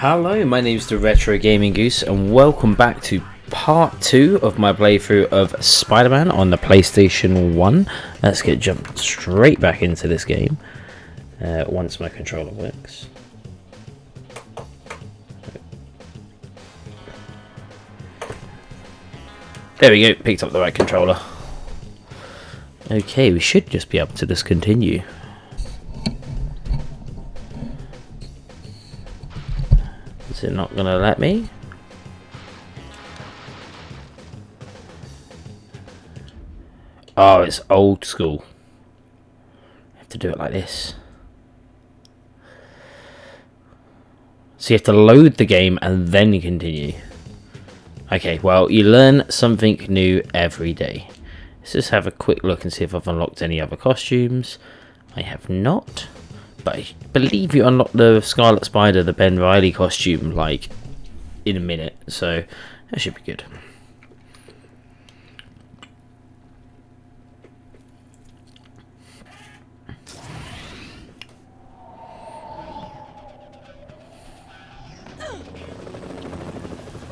Hello, my name is the Retro Gaming Goose, and welcome back to part two of my playthrough of Spider-Man on the PlayStation 1. Let's get jumped straight back into this game uh, once my controller works. There we go, picked up the right controller. Okay, we should just be able to just continue. Is it not gonna let me? Oh, it's old school. I have to do it like this. So you have to load the game and then continue. Okay, well, you learn something new every day. Let's just have a quick look and see if I've unlocked any other costumes. I have not. But I believe you unlock the Scarlet Spider, the Ben Riley costume, like, in a minute. So, that should be good.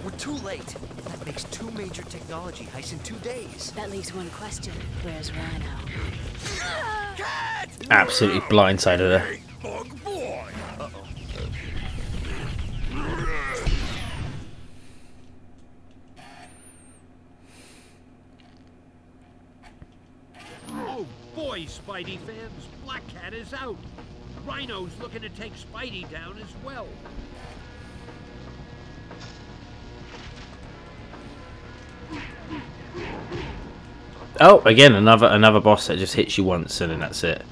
We're too late. That makes two major technology heists in two days. That leaves one question. Where's Rhino? Cat! Absolutely blindsided her. Boy, Spidey fans, Black Cat is out. Rhino's looking to take Spidey down as well. Oh, again, another another boss that just hits you once and then that's it.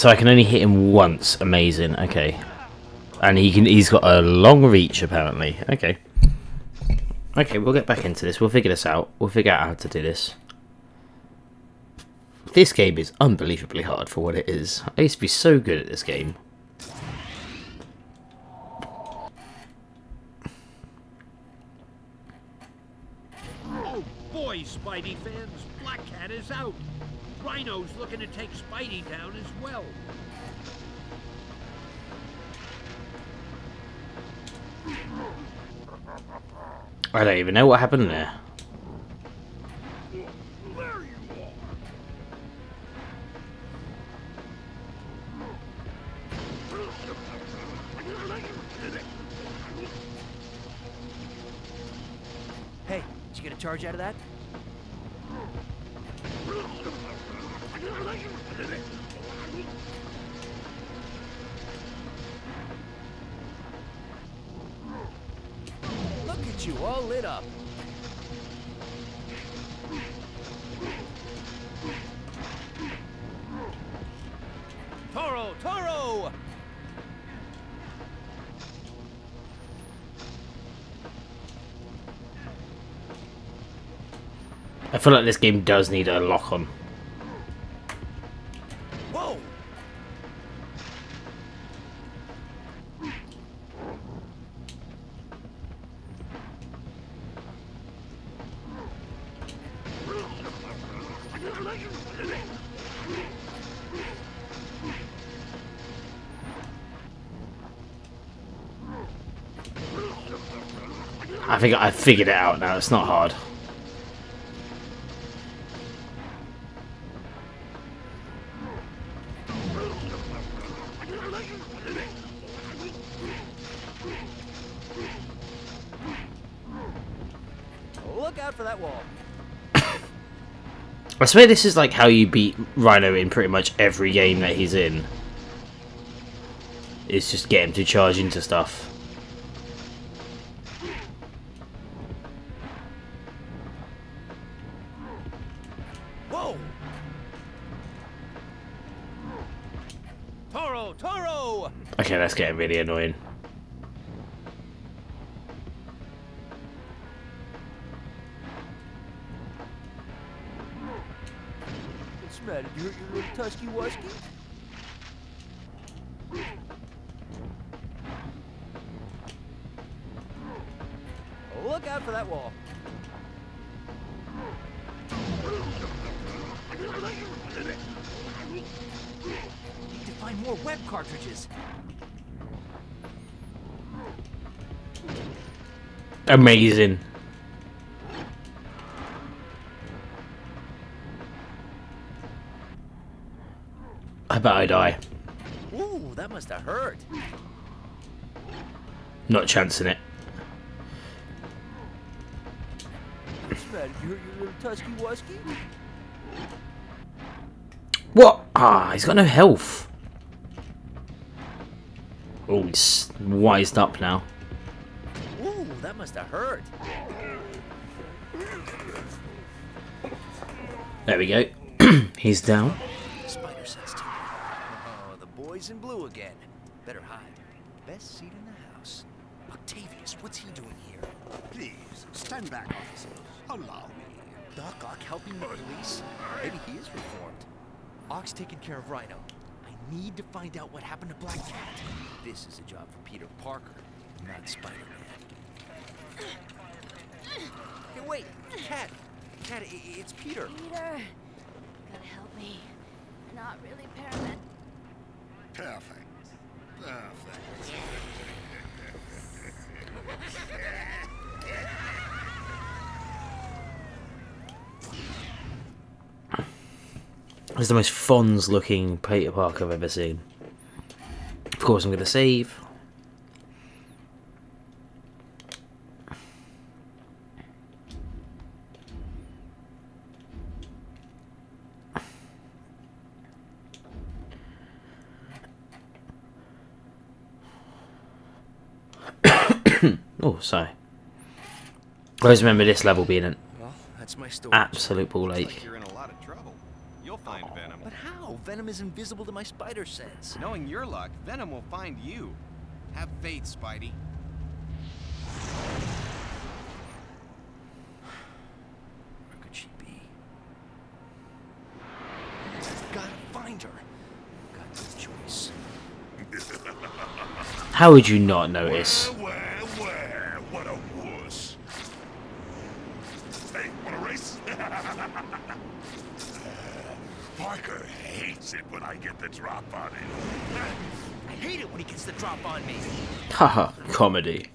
So I can only hit him once. Amazing. Okay. And he can he's got a long reach apparently. Okay. Okay, we'll get back into this. We'll figure this out. We'll figure out how to do this. This game is unbelievably hard for what it is. I used to be so good at this game. Oh boy, Spidey fans, Black Cat is out. Rhino's looking to take Spidey down as well. I don't even know what happened there. There you are. Hey, did you get a charge out of that? Look you, all lit up. Toro, Toro! I feel like this game does need a lock on. I think I figured it out now. It's not hard. I swear this is like how you beat Rhino in pretty much every game that he's in. It's just get him to charge into stuff. Whoa! Toro, Toro! Okay, that's getting really annoying. Tusky wusky? Look out for that wall. Need to find more web cartridges. Amazing. Bet I die. Ooh, that must have hurt. Not chancing it. What's the matter? You hurt your little tusky wusky? What? Ah, he's got no health. Oh, he's wised up now. Ooh, that must have hurt. There we go. he's down. Spider sense too. Oh, the boys in blue again. Better hide. Best seat in the house. Octavius, what's he doing here? Please, stand back, officers. Allow me. Doc Ock helping the police? Maybe he is reformed. Ock's taking care of Rhino. I need to find out what happened to Black Cat. This is a job for Peter Parker, not Spider-Man. Hey, wait! Cat! Cat, i- i- it's Peter. Peter, gotta help me. Not really paramedic. Perfect. Perfect. It's the most Fonz looking Peter Park I've ever seen. Of course, I'm going to save. Oh, sorry. I always remember this level being an Well, that's my story. absolute ball ache. like you're in a lot of trouble. You'll find oh, Venom. But how? Venom is invisible to my spider sense. Knowing your luck, Venom will find you. Have faith, Spidey. Where could she be? Gotta find her. Got no choice. How would you not notice? Where, where, what a wuss. Hey, wanna race? Parker hates it when I get the drop on him. I hate it when he gets the drop on me. Haha, comedy.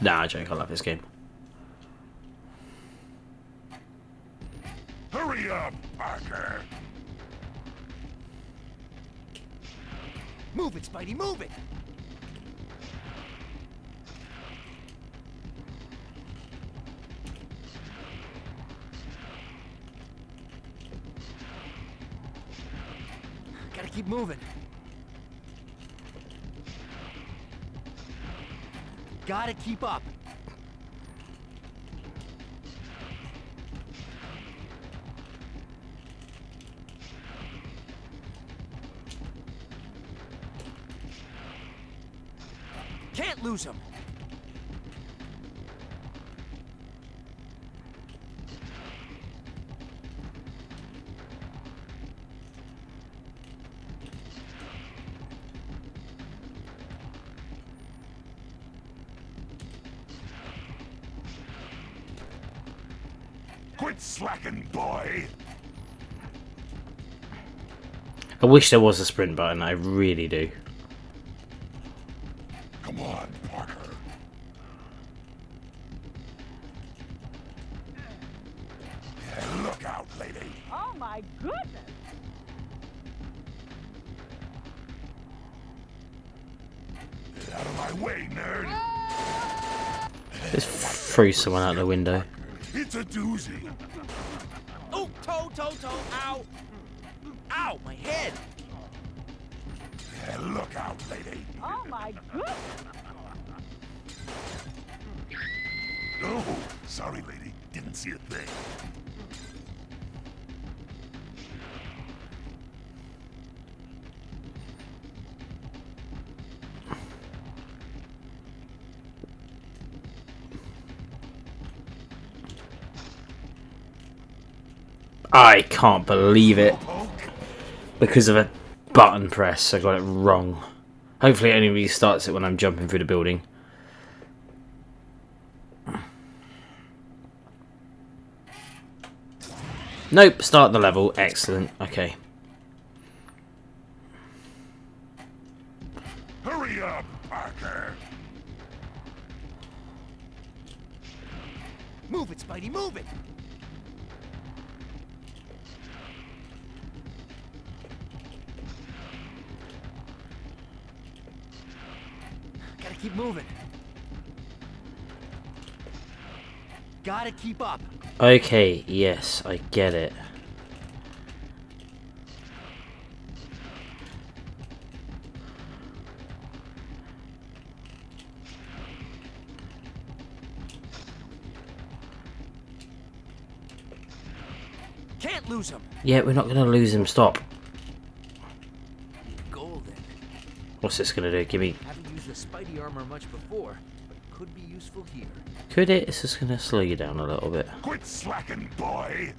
Nah, joke, I love this game. Hurry up, Parker. Move it, Spidey, move it! Gotta keep moving. Gotta keep up. Quit boy. I wish there was a sprint button, I really do. Come on, Parker. Yeah, look out, lady. Oh my goodness! Get out of my way, nerd. Just threw someone out the window. It's a doozy. Toe, toe, toe, ow! Ow, my head! Yeah, look out, lady. Oh my goodness! Oh, sorry, lady. Didn't see a thing. I can't believe it. Because of a button press, I got it wrong. Hopefully it only restarts it when I'm jumping through the building. Nope, start the level. Excellent. Okay. Hurry up, Parker. Move it, Spidey, move it! Gotta keep moving. Gotta keep up. Okay, yes, I get it. Can't lose him. Yeah, we're not going to lose him. Stop. Golden. What's this going to do? Give me... Haven't used the Spidey armor much before, but could be useful here. Could it? It's just going to slow you down a little bit. Quit slacking, boy.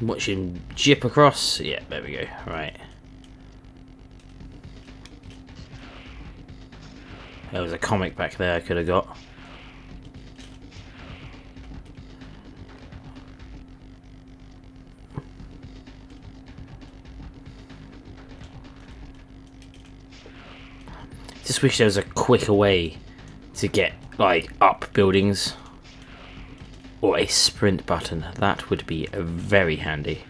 Watch him jip across. Yeah, there we go. Right. There was a comic back there I could have got. Just wish there was a quicker way to get like up buildings or a sprint button. That would be very handy.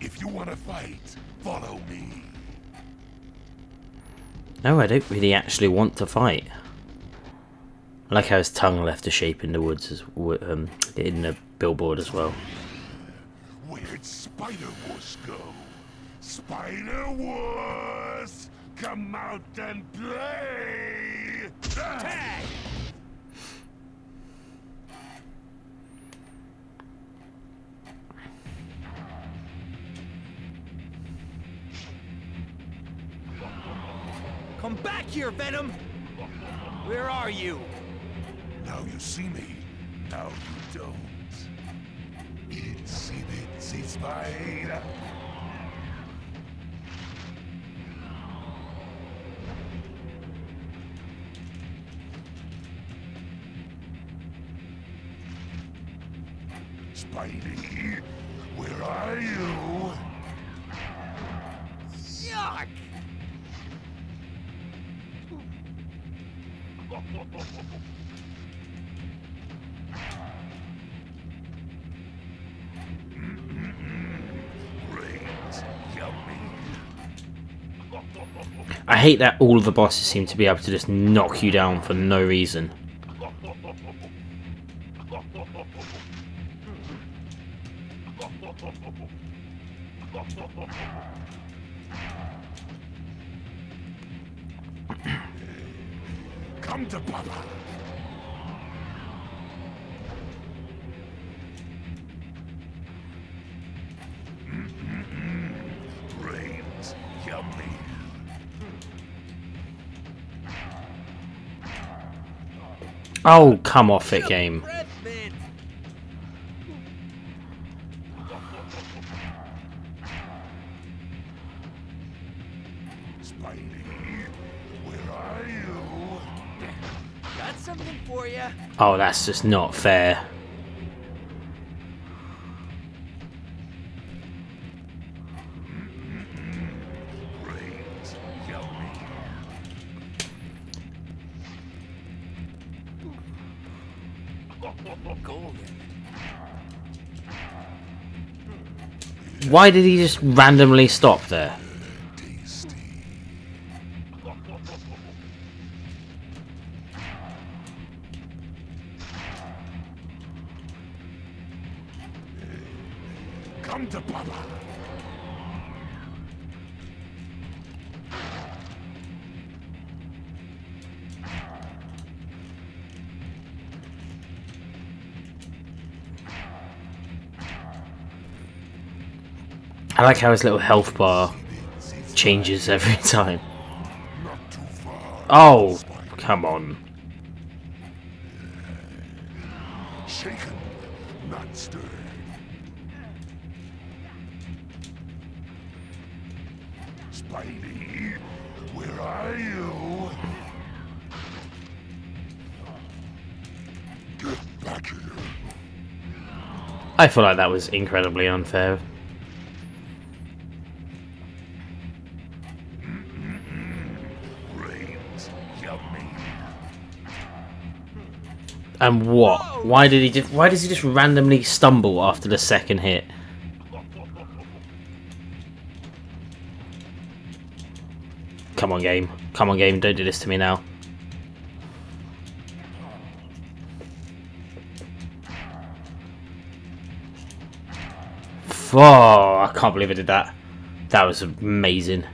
If you want to fight, follow me. No, I don't really actually want to fight. I like how his tongue left a shape in the woods as w- um, in the billboard as well. Where'd Spider Wuss go? Spider Wuss! Come out and play! Tag! Come back here, Venom! Where are you? Now you see me, now you don't. Itsy bitsy spider. Spidey, I hate that all of the bosses seem to be able to just knock you down for no reason. Come to Papa. Oh, come off it, game. Breath mint! Spidey, where are you? Got something for you. Oh, that's just not fair. Why did he just randomly stop there? Like how his little health bar changes every time. Oh, come on. I feel like that was incredibly unfair. And what? Why did he just? Why does he just randomly stumble after the second hit? Come on, game. Come on, game. Don't do this to me now. Oh, I can't believe I did that. That was amazing.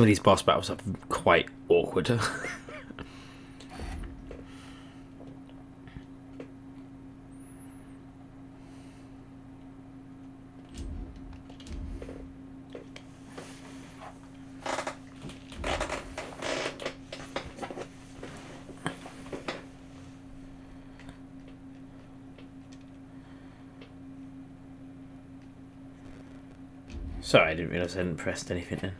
Some of these boss battles are quite awkward. Sorry, I didn't realise I hadn't pressed anything then.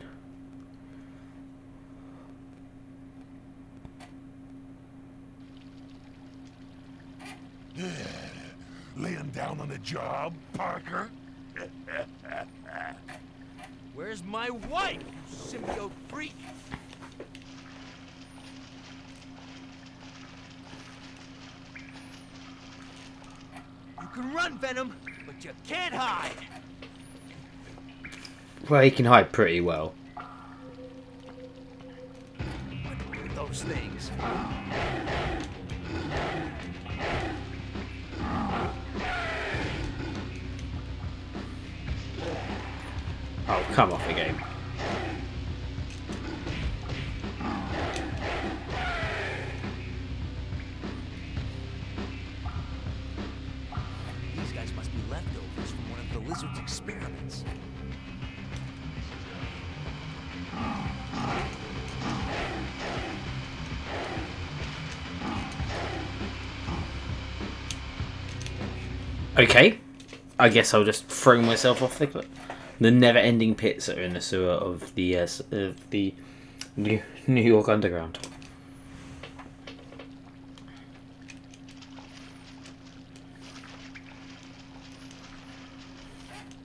Laying down on the job, Parker? Where's my wife, you symbiote freak? You can run, Venom, but you can't hide. Well, he can hide pretty well. Those things. Oh, come off the game. These guys must be leftovers from one of the lizard's experiments. Okay. I guess I'll just throw myself off the cliff. The never-ending pits that are in the sewer of the uh, of the New New York Underground.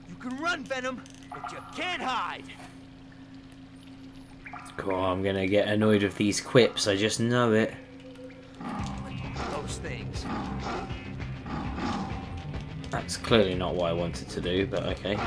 You can run, Venom, but you can't hide. Cool, I'm gonna get annoyed with these quips. I just know it. Those things. That's clearly not what I wanted to do, but okay.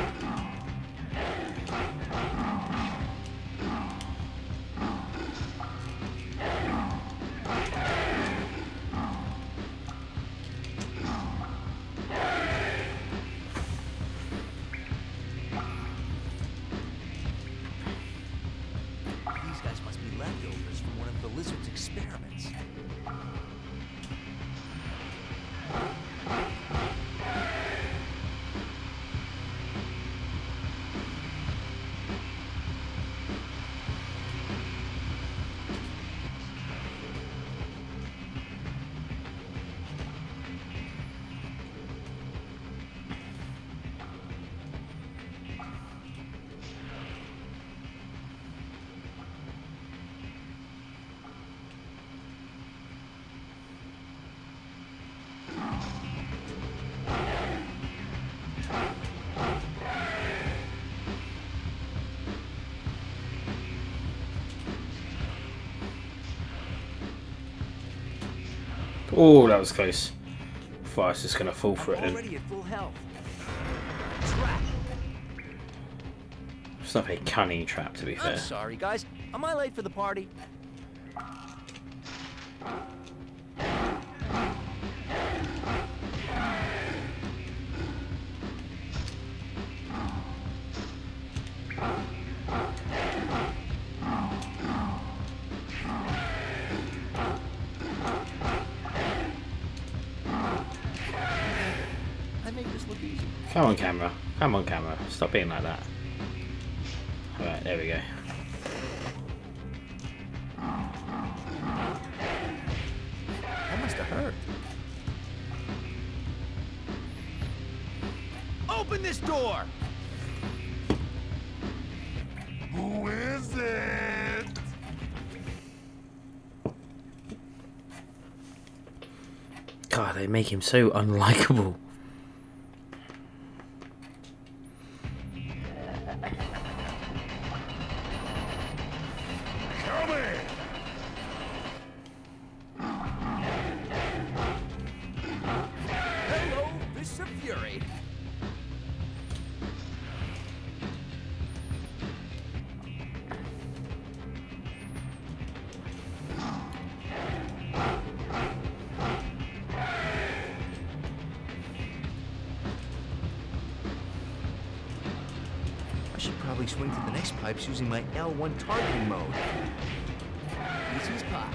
Oh, that was close. Thought I was just gonna fall for it then. Already at full health. Trap. It's not a cunning trap, to be fair. I'm sorry, guys. Am I late for the party? On, camera. Come on, camera. Stop being like that. Alright, there we go. That must have hurt. Open this door! Who is it? God, they make him so unlikable. I should probably swing to the next pipes using my L1 targeting mode. Easy as pie.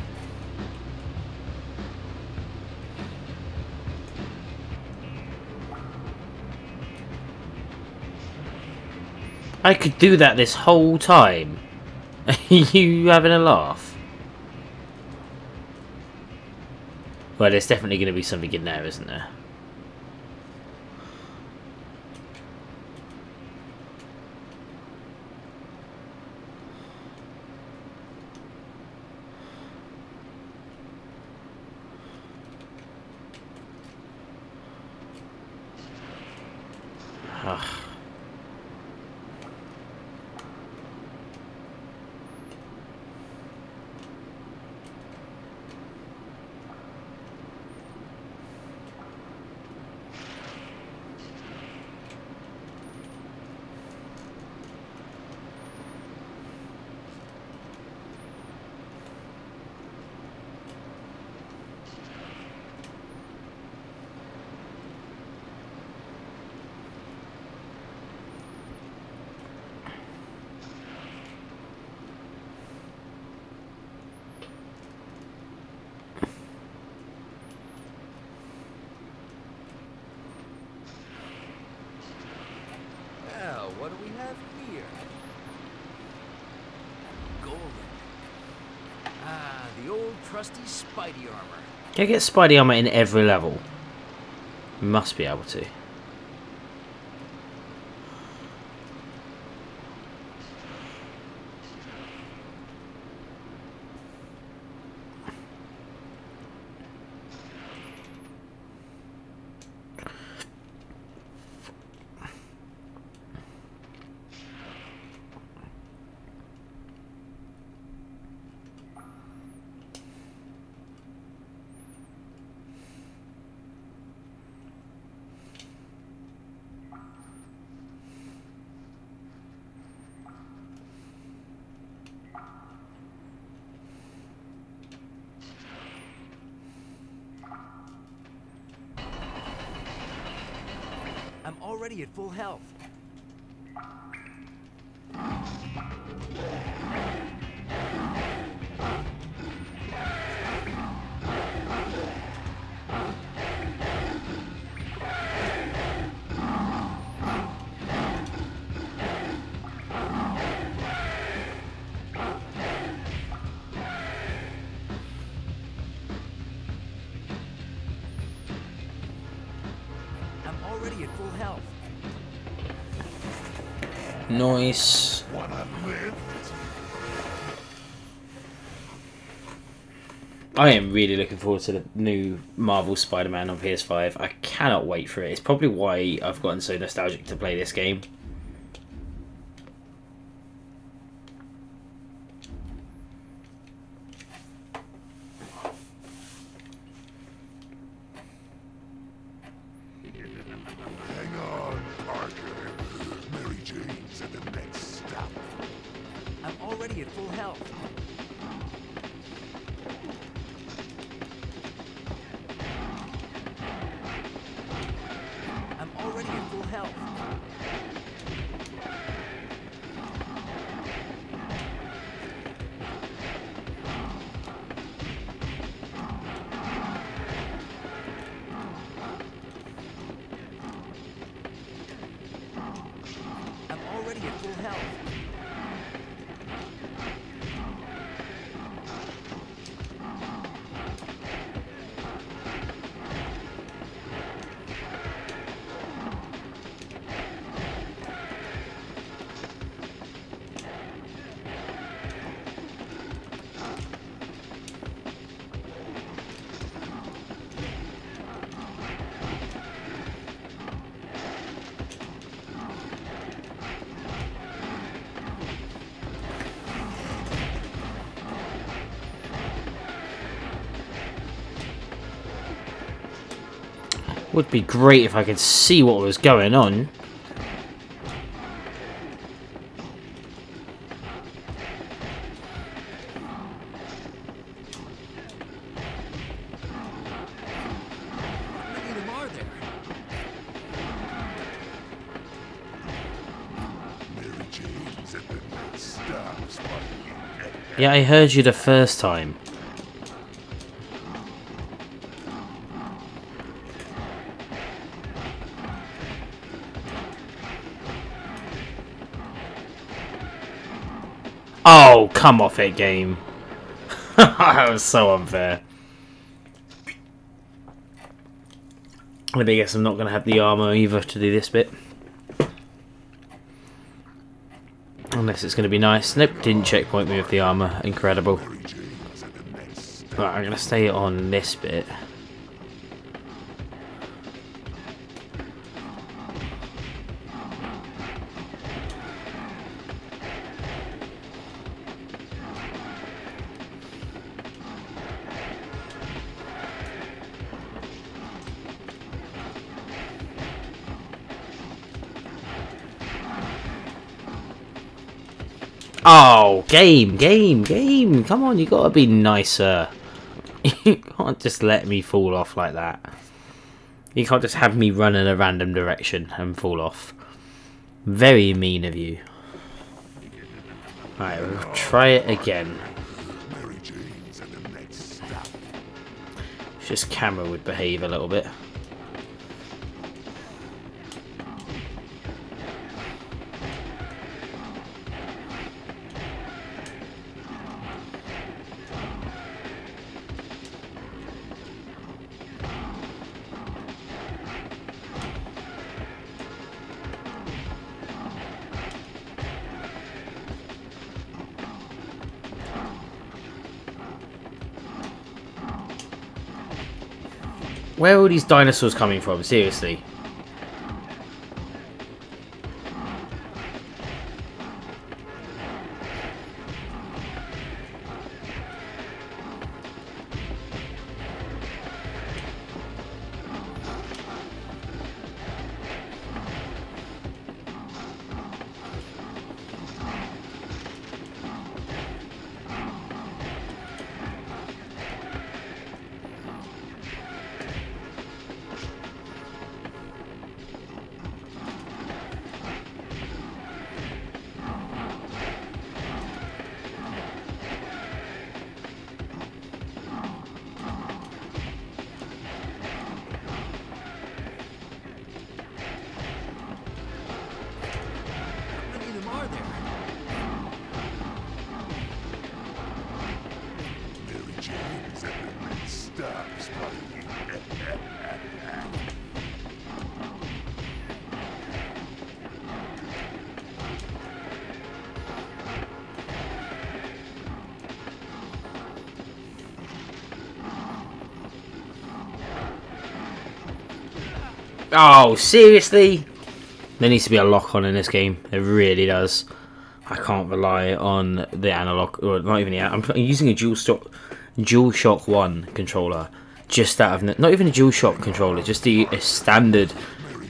I could do that this whole time. Are you having a laugh? Well, there's definitely going to be something in there, isn't there? Ugh. Well, what do we have here? Golden. Ah, the old trusty Spidey armor. Can I get Spidey armor in every level? Must be able to. I'm already at full health. Nice. I am really looking forward to the new Marvel Spider-Man on PS5. I cannot wait for it. It's probably why I've gotten so nostalgic to play this game. Health. Would be great if I could see what was going on. Yeah, I heard you the first time. Come off it, game. that was so unfair. Me guess I'm not going to have the armor either to do this bit. Unless it's going to be nice. Nope, didn't checkpoint me with the armor. Incredible. Right, I'm going to stay on this bit. Oh, game, game, game. Come on, you gotta be nicer. You can't just let me fall off like that. You can't just have me run in a random direction and fall off. Very mean of you. Alright, we'll try it again. Just camera would behave a little bit. Where are all these dinosaurs coming from? Seriously. Oh, seriously? There needs to be a lock on in this game. It really does. I can't rely on the analog, or not even the. I'm using a dual stock, dual shock one controller, just out of not even a dual shock controller, just the a standard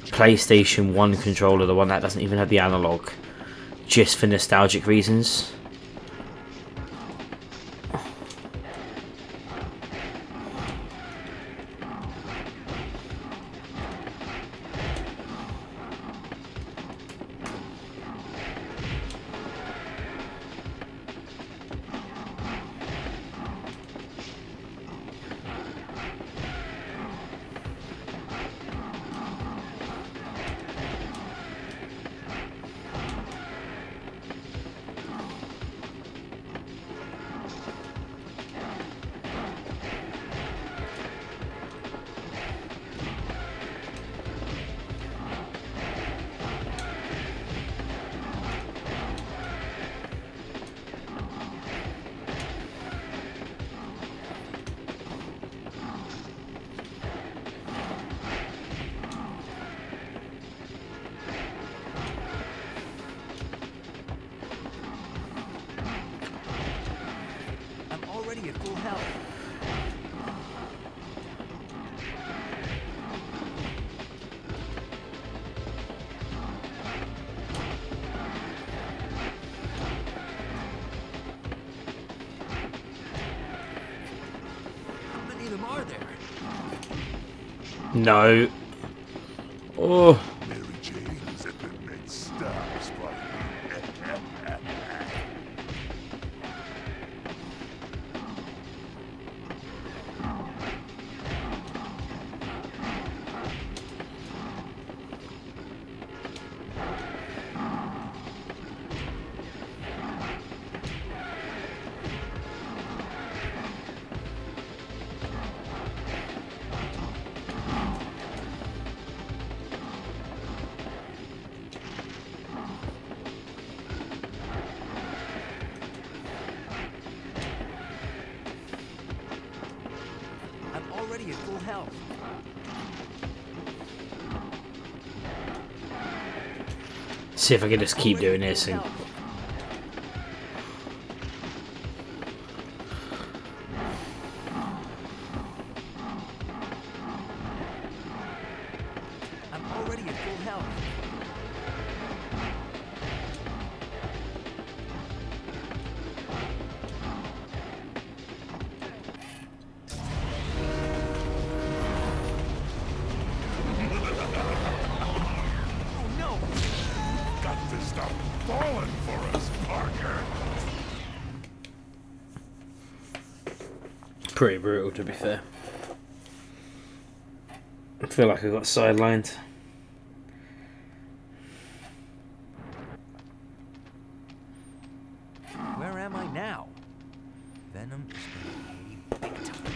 PlayStation One controller, the one that doesn't even have the analog, just for nostalgic reasons. No. Oh. Mary Jane's have been made stop, See if I can just keep doing this and pretty brutal to be fair. I feel like I got sidelined. Where am I now? Venom is gonna pay big time.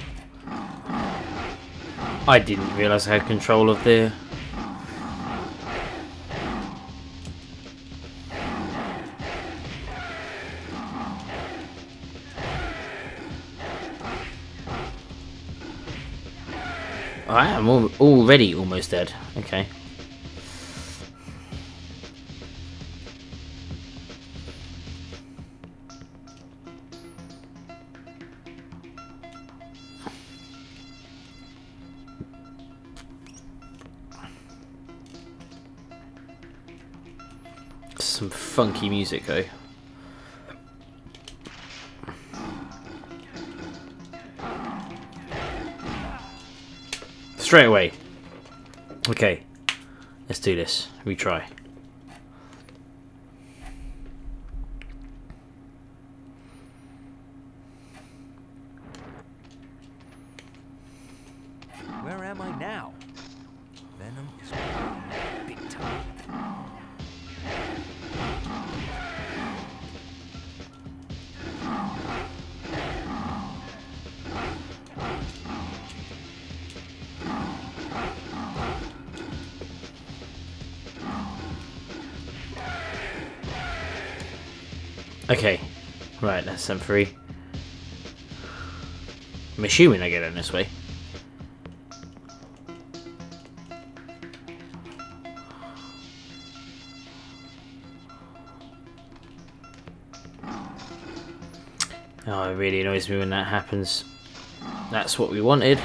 I didn't realise I had control of the already almost dead. Okay. Some funky music though. Straight away. Okay. Let's do this. Retry. That's them three. I'm assuming I get in this way. Oh, it really annoys me when that happens. That's what we wanted.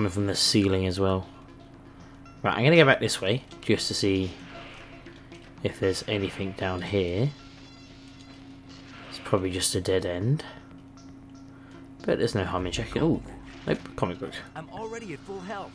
Coming from the ceiling as well. Right, I'm going to go back this way just to see if there's anything down here. It's probably just a dead end. But there's no harm in checking. Oh, nope, comic book. I'm already at full health.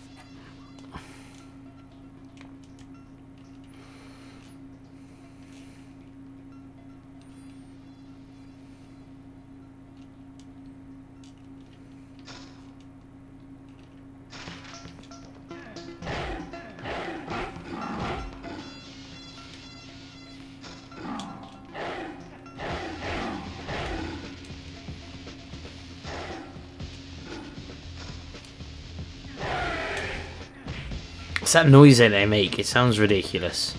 It's that noise that they make. It sounds ridiculous.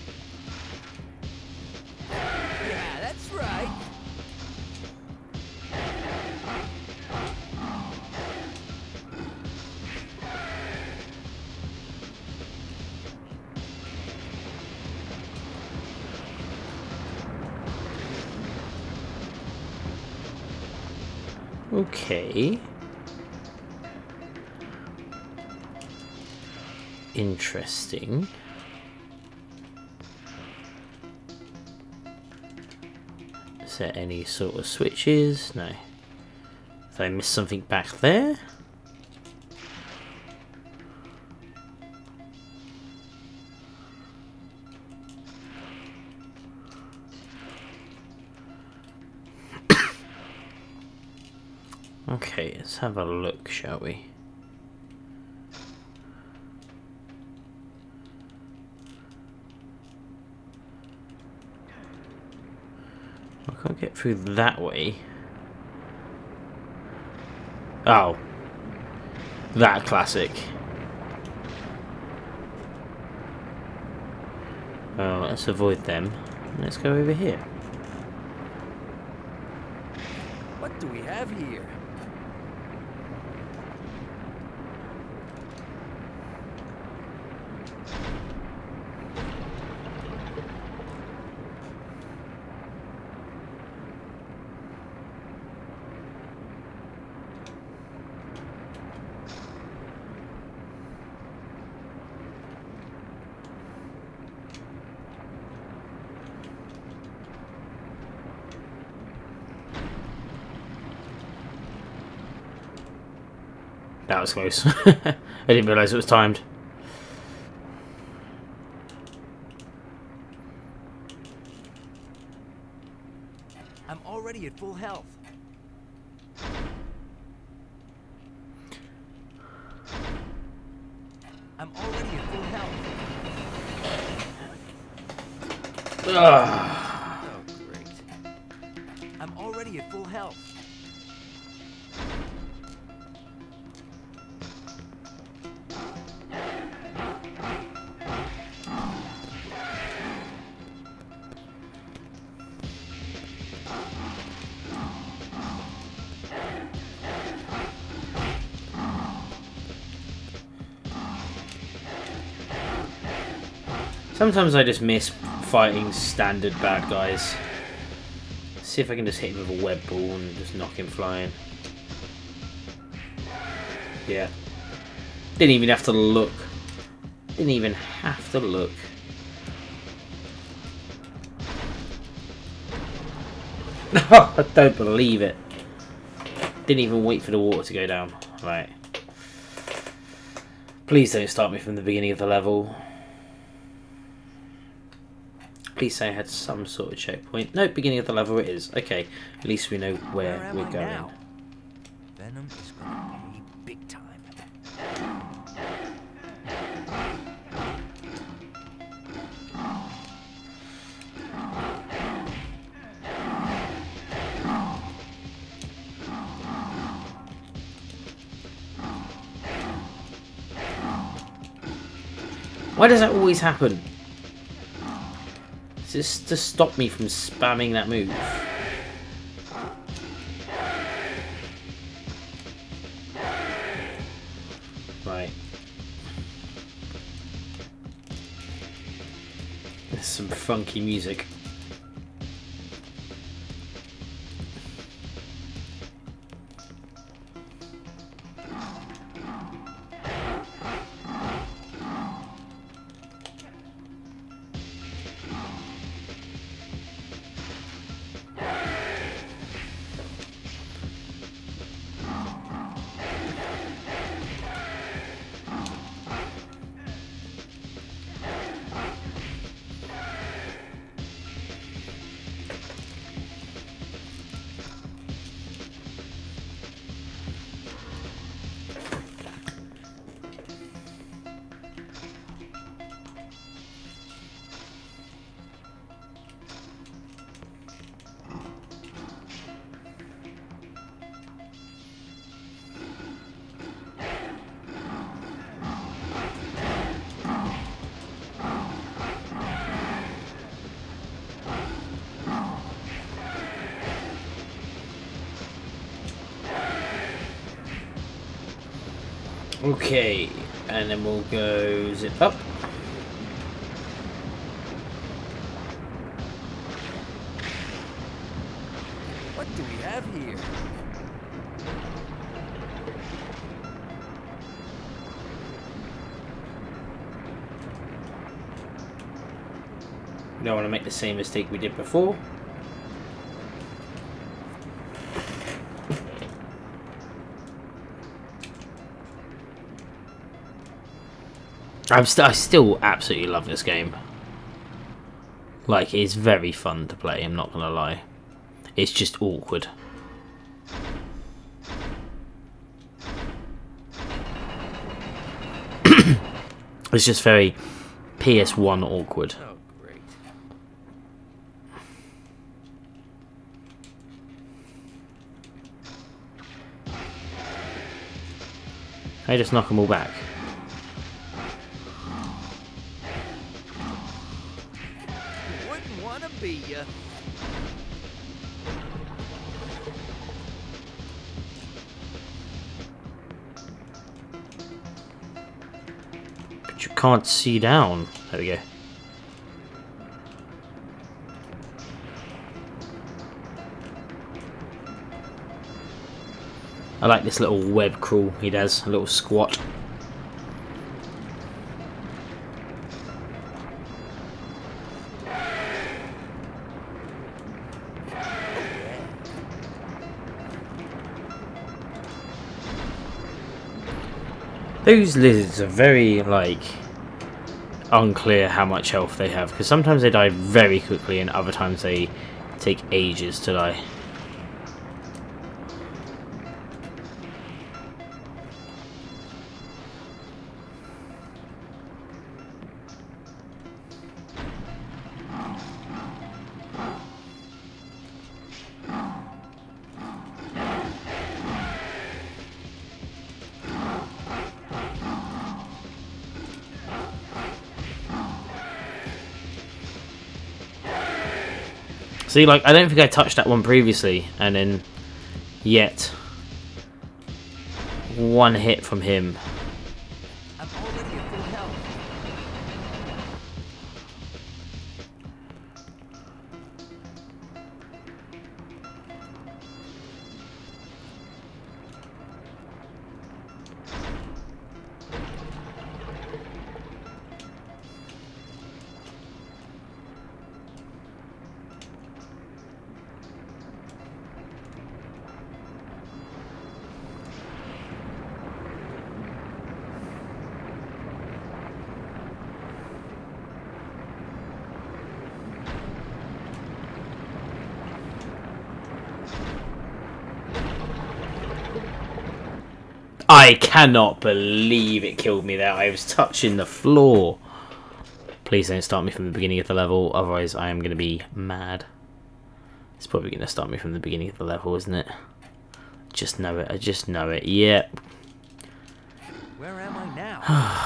Interesting. Is there any sort of switches? No. Did I miss something back there? Okay, let's have a look, shall we? Can't get through that way. Oh. That classic. Well, let's avoid them. Let's go over here. What do we have here? Was close. I didn't realise it was timed. Sometimes I just miss fighting standard bad guys. See if I can just hit him with a web ball and just knock him flying. Yeah. Didn't even have to look. Didn't even have to look. I don't believe it. Didn't even wait for the water to go down. Right. Please don't start me from the beginning of the level. Please say I had some sort of checkpoint. No, beginning of the level it is. Okay, at least we know where, am we're I going. now? Venom is gonna pay big time. Why does that always happen? This to stop me from spamming that move? Right. There's some funky music. go zip up. What do we have here? We don't want to make the same mistake we did before. I'm st I still absolutely love this game. Like, it's very fun to play, I'm not gonna lie. It's just awkward. it's just very PS1 awkward. Oh, great. I just knock them all back. Can't see down. There we go. I like this little web crawl he does, a little squat. Those lizards are very, like, unclear how much health they have, because sometimes they die very quickly and other times they take ages to die. See, like, I don't think I touched that one previously, and then yet one hit from him. I cannot believe it killed me there. I was touching the floor. Please don't start me from the beginning of the level, otherwise I am going to be mad. It's probably going to start me from the beginning of the level, isn't it? Just know it. I just know it. Yep. Where am I now?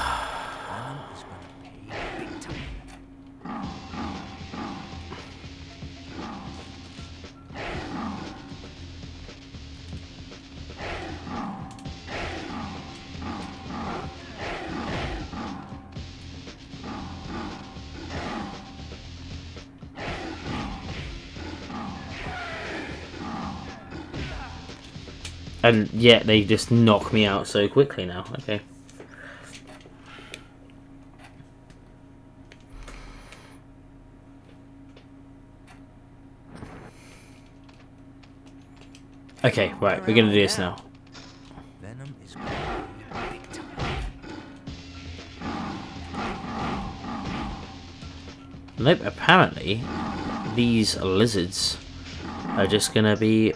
And yet they just knock me out so quickly now. Okay. Okay, right, we're gonna do this now. Venom is gonna pay big time. Nope, apparently these lizards are just gonna be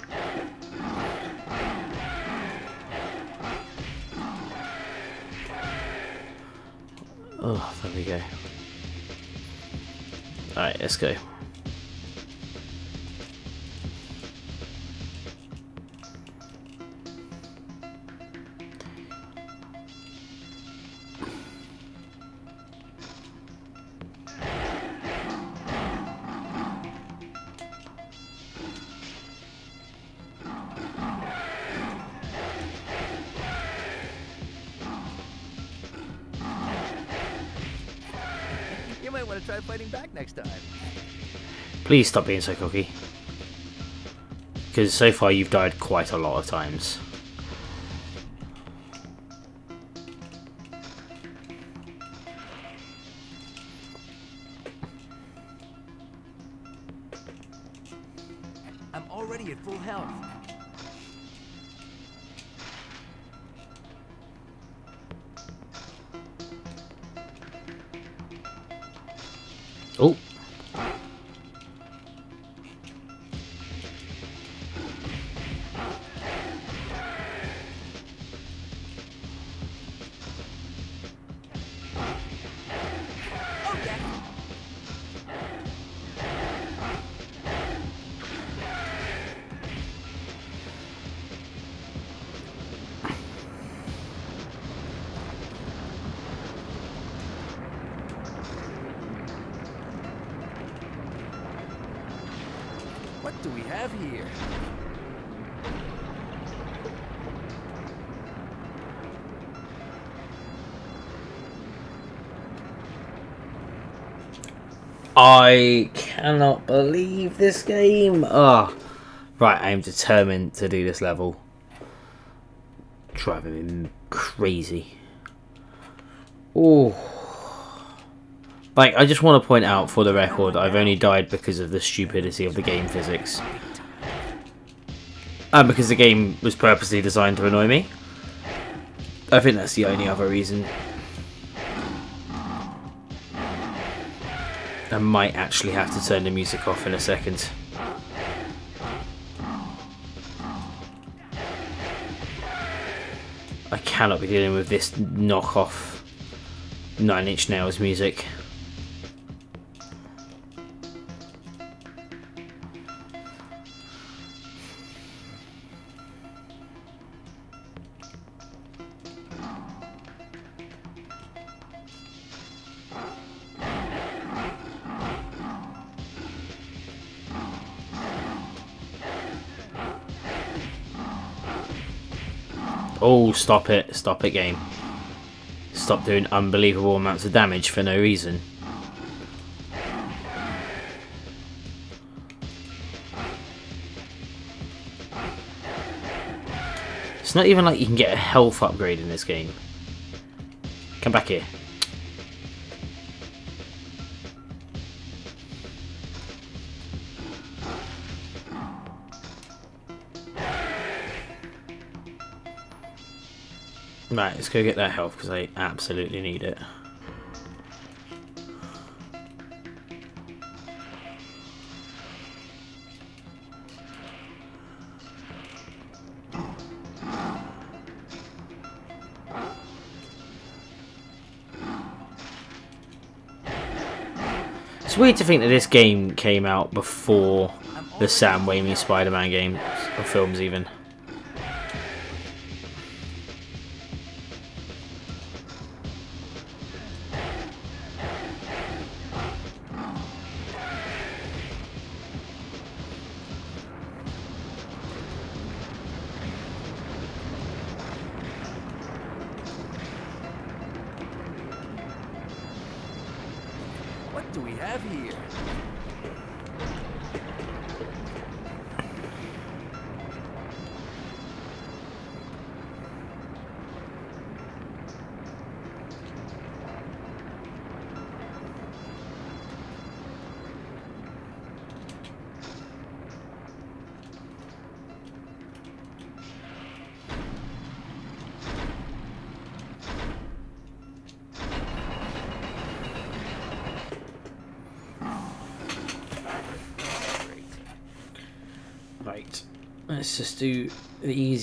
let's go. Please stop being so cocky. Because so far you've died quite a lot of times. What do we have here? I cannot believe this game. Ah, right. I am determined to do this level. Driving me crazy. Oh, like I just want to point out for the record, I've only died because of the stupidity of the game physics, and because the game was purposely designed to annoy me. I think that's the only other reason. I might actually have to turn the music off in a second. I cannot be dealing with this knockoff Nine Inch Nails music. Stop it. Stop it, game. Stop doing unbelievable amounts of damage for no reason. It's not even like you can get a health upgrade in this game. Come back here. Right, let's go get that health because I absolutely need it. It's weird to think that this game came out before the Sam Raimi Spider-Man games or films even.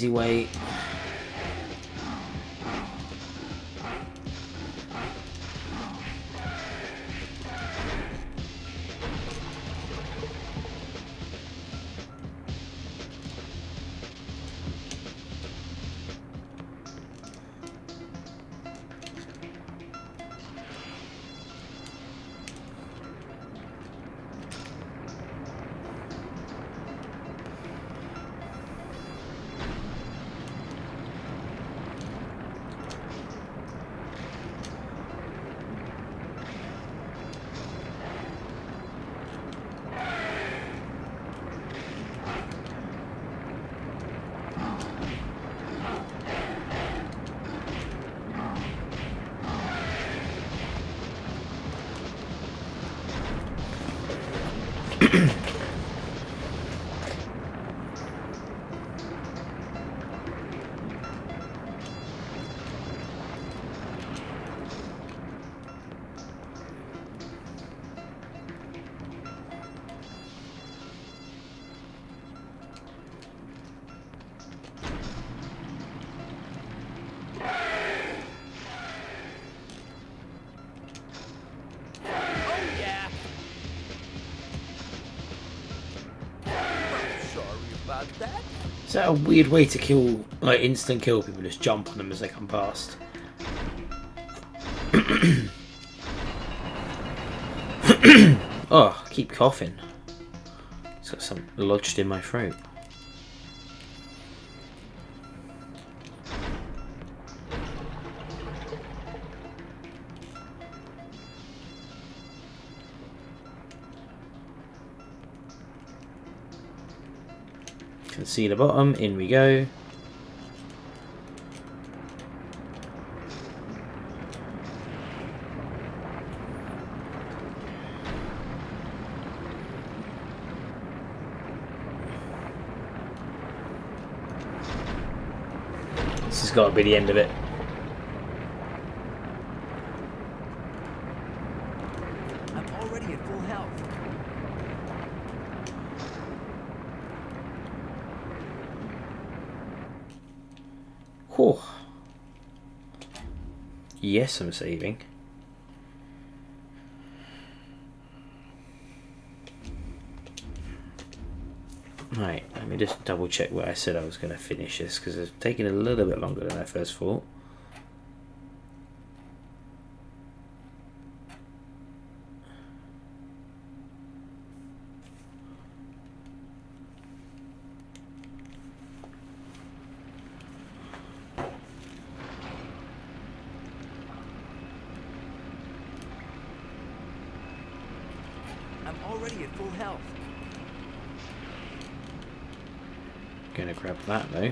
Easy way. Mm-hmm. that a weird way to kill, like instant kill people? Just jump on them as they come past. oh, I keep coughing. It's got something lodged in my throat. See the bottom, in we go. This has got to be the end of it. I'm already at full health. Whew. Yes, I'm saving. Right, let me just double check where I said I was going to finish this because it's taking a little bit longer than I first thought. I'm already at full health. Gonna grab that though.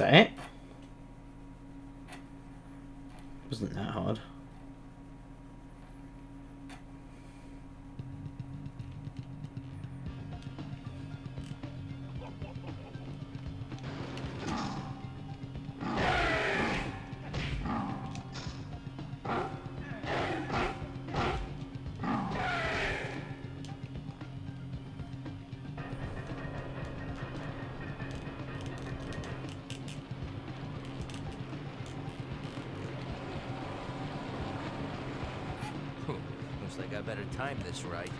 That it? Wasn't that hard. Time this right.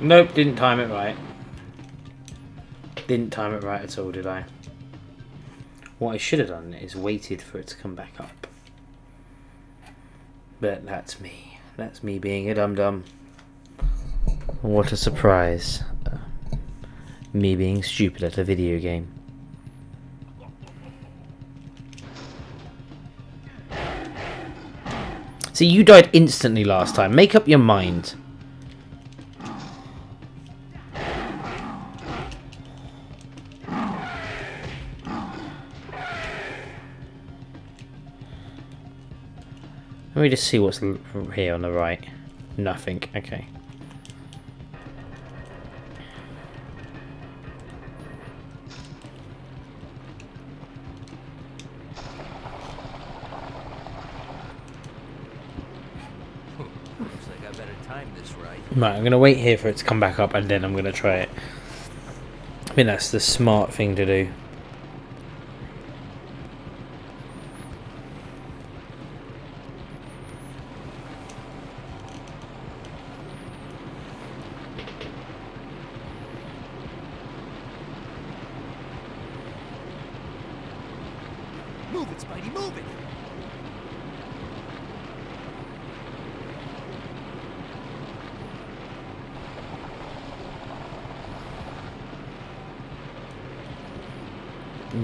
Nope, didn't time it right. Didn't time it right at all, did I? What I should have done is waited for it to come back up. But that's me. That's me being a dum dum. What a surprise. Uh, me being stupid at a video game. See, you died instantly last time. Make up your mind. Let me just see what's here on the right. Nothing. Okay. Right, I'm going to wait here for it to come back up and then I'm going to try it. I mean, that's the smart thing to do. Move it, Spidey, move it!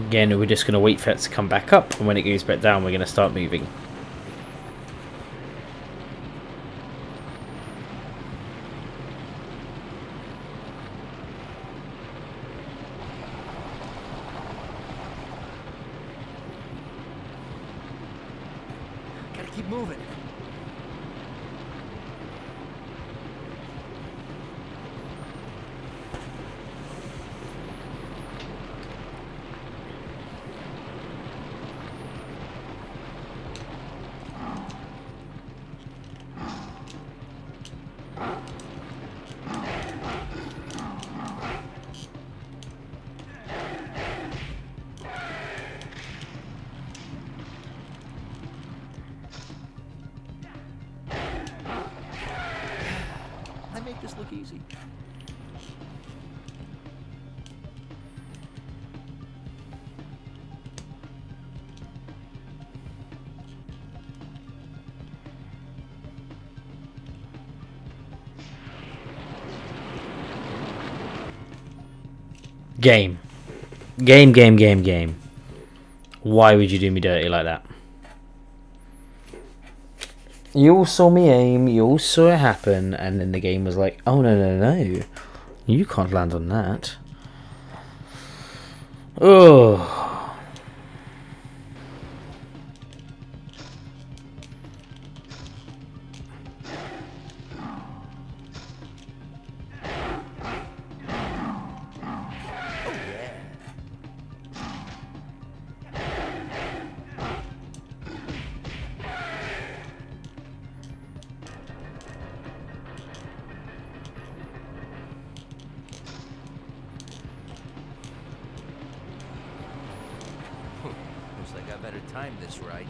Again, we're just going to wait for it to come back up, and when it goes back down, we're going to start moving. Game. Game, game, game, game. Why would you do me dirty like that? You all saw me aim, you all saw it happen, and then the game was like, oh no, no, no. You can't land on that. Oh. Better time this right.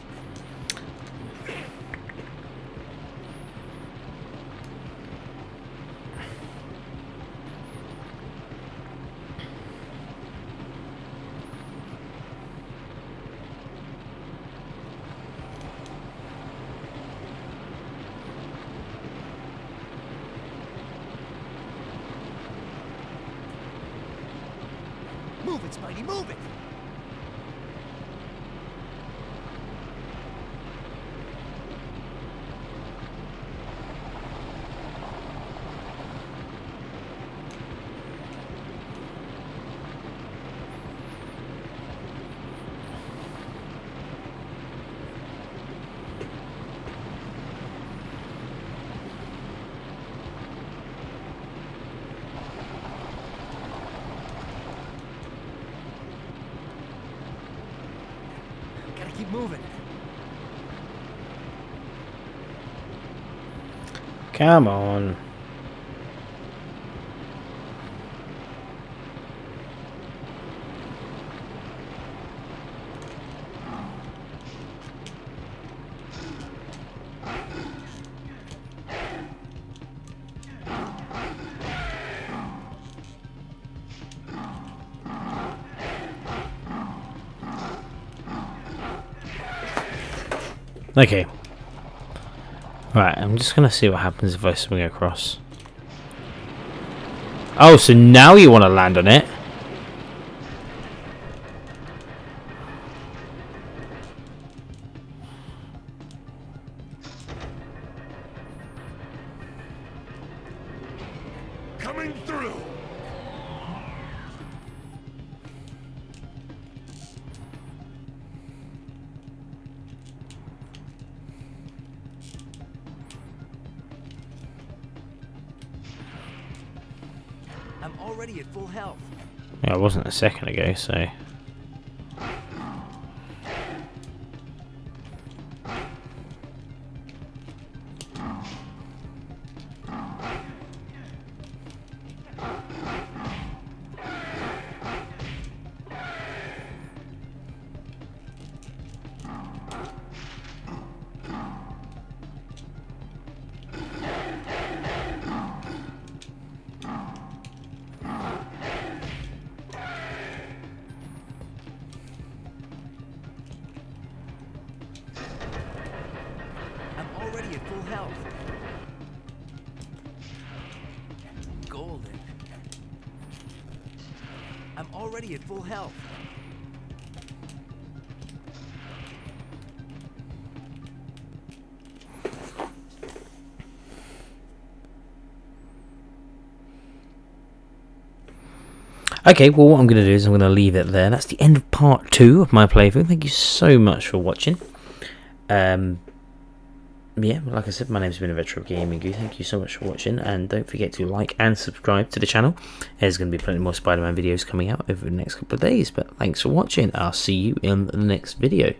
Move it, Spidey, move it! Gotta keep moving. Come on. Okay. Right, I'm just gonna see what happens if I swing across. Oh, so now you want to land on it? A second ago, so. Okay, well, what I'm going to do is I'm going to leave it there. That's the end of part two of my playthrough. Thank you so much for watching. Um, yeah, like I said, my name's been a Retro Gaming Goose. Thank you so much for watching, and don't forget to like and subscribe to the channel. There's going to be plenty more Spider-Man videos coming out over the next couple of days. But thanks for watching. I'll see you in the next video.